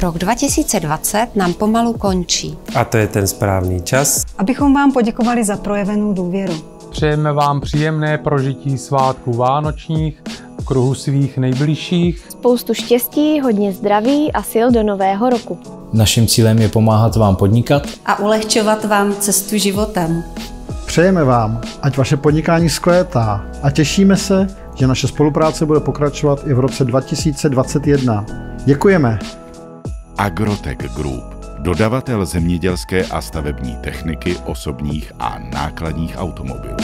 Rok 2020 nám pomalu končí. A to je ten správný čas, abychom vám poděkovali za projevenou důvěru. Přejeme vám příjemné prožití svátku Vánočních v kruhu svých nejbližších. Spoustu štěstí, hodně zdraví a sil do nového roku. Naším cílem je pomáhat vám podnikat a ulehčovat vám cestu životem. Přejeme vám, ať vaše podnikání zkvétá a těšíme se, že naše spolupráce bude pokračovat i v roce 2021. Děkujeme. Agrotech Group, dodavatel zemědělské a stavební techniky osobních a nákladních automobilů.